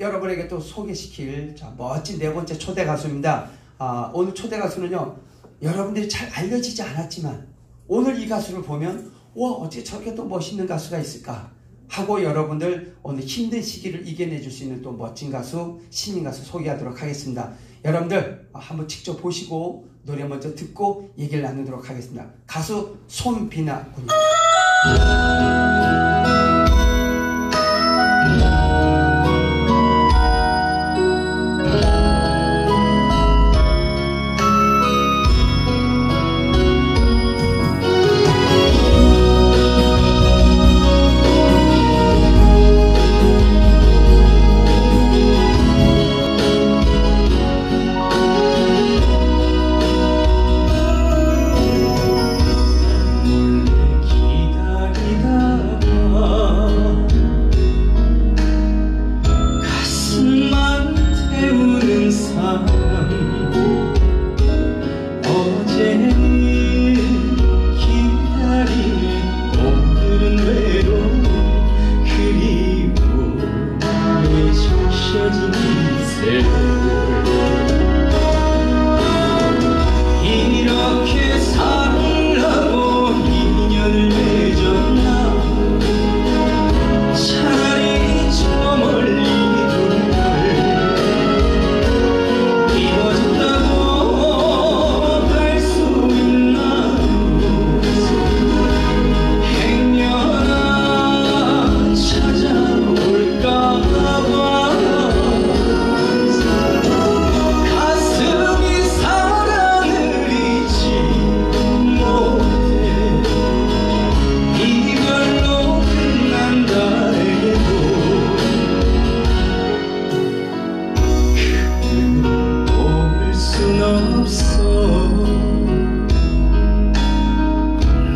여러분에게 또 소개시킬 자, 멋진 네 번째 초대 가수입니다. 아, 오늘 초대 가수는요, 여러분들이 잘 알려지지 않았지만, 오늘 이 가수를 보면, 와, 어떻게 저렇게 또 멋있는 가수가 있을까? 하고 여러분들 오늘 힘든 시기를 이겨내줄 수 있는 또 멋진 가수, 신인 가수 소개하도록 하겠습니다. 여러분들 아, 한번 직접 보시고 노래 먼저 듣고 얘기를 나누도록 하겠습니다. 가수 손비나 군입니다. time.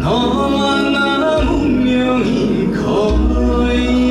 너와 나 운명이 거의